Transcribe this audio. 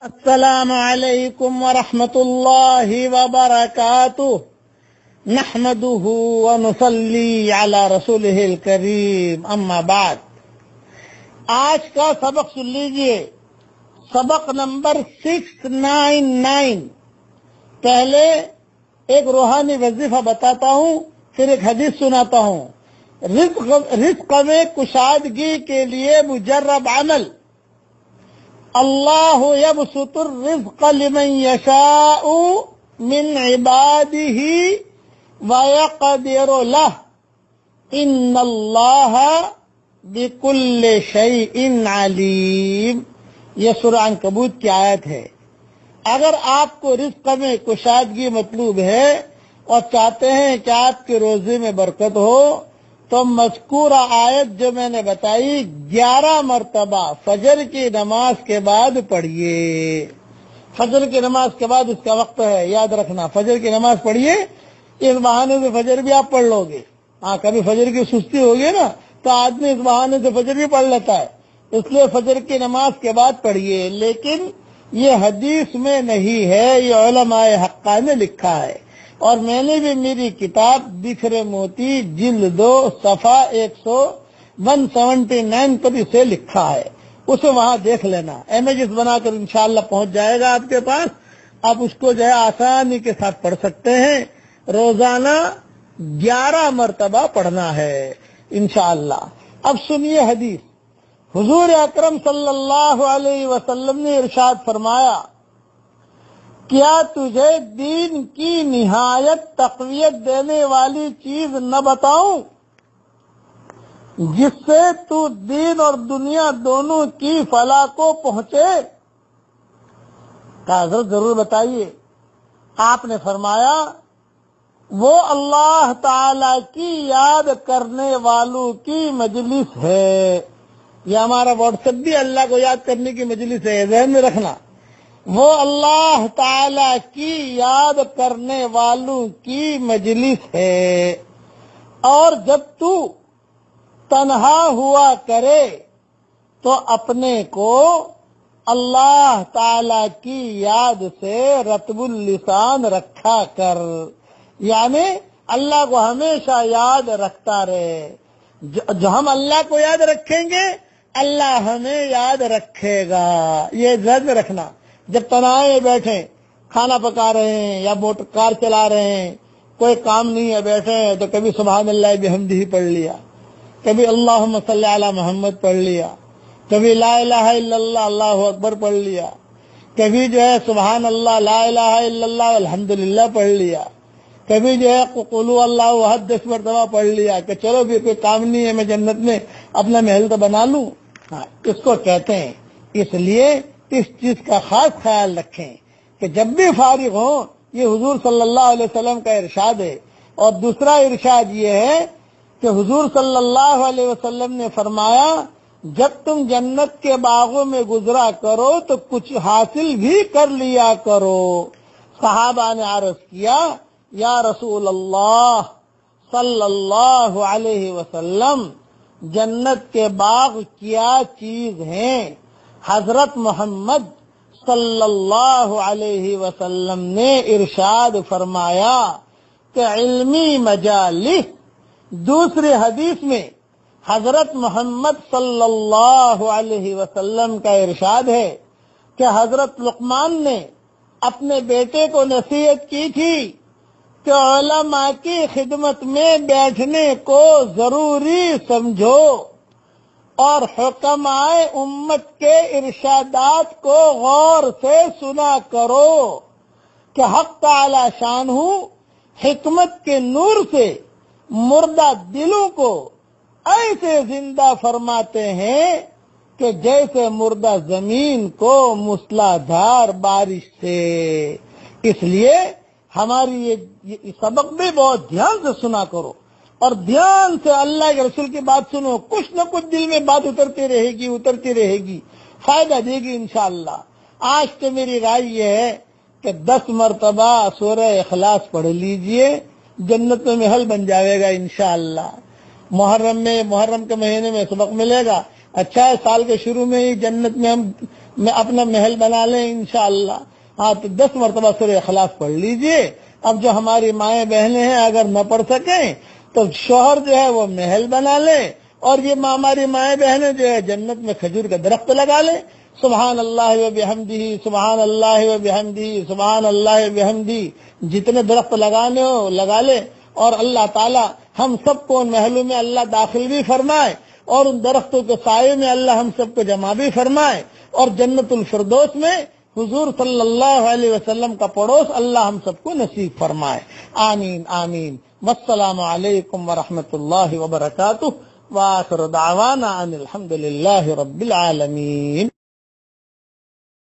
السلام عليكم ورحمة الله وبركاته نحمده ونصلي على رسوله الكريم اما بعد۔ آج کا سبق سن لیجیے۔ سبق نمبر سکس نائن نائن۔ پہلے ایک روحانی وظیفہ بتاتا ہوں، پھر ایک حدیث سناتا ہوں۔ رزق رزق میں کشادگی کے لیے مجرب عمل۔ اللہ يبسط الرزق لمن يشاء من عباده ويقدر له. ان اللہ بكل شيء علیم. یہ سورہ عنکبوت کی آیت ہے. اگر آپ کو رزق میں کشادگی مطلوب ہے اور چاہتے ہیں کہ آپ کے روزے میں برکت ہو تو مذکورہ آیت جو میں نے بتائی، گیارہ مرتبہ فجر کی نماز کے بعد پڑھیے۔ فجر کی نماز کے بعد اس کا وقت ہے، یاد رکھنا، فجر کی نماز پڑھیے۔ اس بہانے سے فجر بھی آپ پڑھ لو گے۔ ہاں کبھی فجر کی سستی ہوگی نا، تو آدمی اس بہانے سے فجر بھی پڑھ لیتا ہے۔ اس لیے فجر کی نماز کے بعد پڑھیے۔ لیکن یہ حدیث میں نہیں ہے، یہ علماء حقہ نے لکھا ہے۔ اور میں نے بھی میری کتاب بکھرے موتی جلد دو، صفحہ ایک سو ون سیونٹی نائن پر اسے لکھا ہے۔ اسے وہاں دیکھ لینا۔ امیجز بنا کر انشاءاللہ پہنچ جائے گا آپ کے پاس۔ آپ اس کو جو ہے آسانی کے ساتھ پڑھ سکتے ہیں۔ روزانہ گیارہ مرتبہ پڑھنا ہے۔ انشاءاللہ۔ اب سنیے حدیث۔ حضور اکرم صلی اللہ علیہ وسلم نے ارشاد فرمایا کیا تجھے دین کی نہایت تقویت دینے والی چیز نہ بتاؤں؟ جس سے تو دین اور دنیا دونوں کی فلاح کو پہنچے؟ حضرت ضرور بتائیے، آپ نے فرمایا، وہ اللہ تعالی کی یاد کرنے والوں کی مجلس ہے۔ یہ ہمارا واٹس ایپ بھی اللہ کو یاد کرنے کی مجلس ہے، ذہن میں رکھنا۔ وہ اللہ تعالی کی یاد کرنے والوں کی مجلس ہے۔ اور جب تو تنہا ہوا کرے تو اپنے کو اللہ تعالی کی یاد سے رتب اللسان رکھا کر۔ یعنی اللہ کو ہمیشہ یاد رکھتا رہے۔ جو ہم اللہ کو یاد رکھیں گے، اللہ ہمیں یاد رکھے گا۔ یہ ذہن رکھنا۔ جب تنہائے میں بیٹھے کھانا پکا رہے ہیں یا موٹر کار چلا رہے ہیں، کوئی کام نہیں ہے بیٹھے ہیں، تو کبھی سبحان اللہ بحمدہ پڑھ لیا۔ کبھی اللہ صلی علی محمد پڑھ لیا۔ کبھی لا الہ الا اللہ اللہ اکبر پڑھ لیا۔ کبھی جو ہے سبحان اللہ، لا الہ الا اللہ الحمد پڑھ لیا۔ کبھی جو ہے قلو اللہ وحد دس مرتبہ پڑھ لیا کہ چلو بھی کوئی کام نہیں ہے، میں جنت میں اپنا محل تو بنا لوں۔ ہاں اس کو کہتے ہیں۔ اس لیے اس چیز کا خاص خیال رکھیں کہ جب بھی فارغ ہوں، یہ حضور صلی اللہ علیہ وسلم کا ارشاد ہے۔ اور دوسرا ارشاد یہ ہے کہ حضور صلی اللہ علیہ وسلم نے فرمایا، جب تم جنت کے باغوں میں گزرا کرو تو کچھ حاصل بھی کر لیا کرو۔ صحابہ نے عرض کیا، یا رسول اللہ صلی اللہ علیہ وسلم، جنت کے باغ کیا چیز ہیں؟ حضرت محمد صلی اللہ علیہ وسلم نے ارشاد فرمایا کہ علمی مجالس دوسرے حدیث میں حضرت محمد صلی اللہ علیہ وسلم کا ارشاد ہے کہ حضرت لقمان نے اپنے بیٹے کو نصیحت کی تھی کہ علماء کی خدمت میں بیٹھنے کو ضروری سمجھو۔ اور حکم آئے امت کے ارشادات کو غور سے سنا کرو کہ حق تعالی شان ہوں، حکمت کے نور سے مردہ دلوں کو ایسے زندہ فرماتے ہیں کہ جیسے مردہ زمین کو مسلا دھار بارش سے۔ اس لیے ہماری یہ سبق بھی بہت دھیان سے سنا کرو۔ اور دھیان سے اللہ کے رسول کی بات سنو، کچھ نہ کچھ دل میں بات اترتی رہے گی، اترتی رہے گی، فائدہ دے گی انشاءاللہ۔ آج تو میری رائے یہ ہے کہ دس مرتبہ سورہ اخلاص پڑھ لیجیے جنت میں محل بن جائے گا انشاءاللہ۔ محرم میں، محرم کے مہینے میں سبق ملے گا۔ اچھا ہے، سال کے شروع میں ہی جنت میں ہم، میں اپنا محل بنا لیں انشاءاللہ۔ ہاں تو دس مرتبہ سورہ اخلاص پڑھ لیجیے۔ اب جو ہماری مائیں بہنیں ہیں، اگر نہ پڑھ سکیں تو شوہر جو ہے وہ محل بنا لے اور یہ ہماری مائیں بہنیں جو ہے جنت میں کھجور کا درخت لگا لیں سبحان اللہ و بحمدی سبحان اللہ و بحمدی سبحان اللہ و بحمدی جتنے درخت لگانے ہو، لگا لے۔ اور اللہ تعالی ہم سب کو ان محلوں میں اللہ داخل بھی فرمائے۔ اور ان درختوں کے سائے میں اللہ ہم سب کو جمع بھی فرمائے۔ اور جنت الفردوس میں حضور صلی اللہ علیہ وسلم کا پڑوس اللہ ہم سب کو نصیب فرمائے۔ آمین آمین۔ والسلام علیکم ورحمۃ اللہ وبرکاتہ۔ واخر دعوانا ان الحمد للہ رب العالمین۔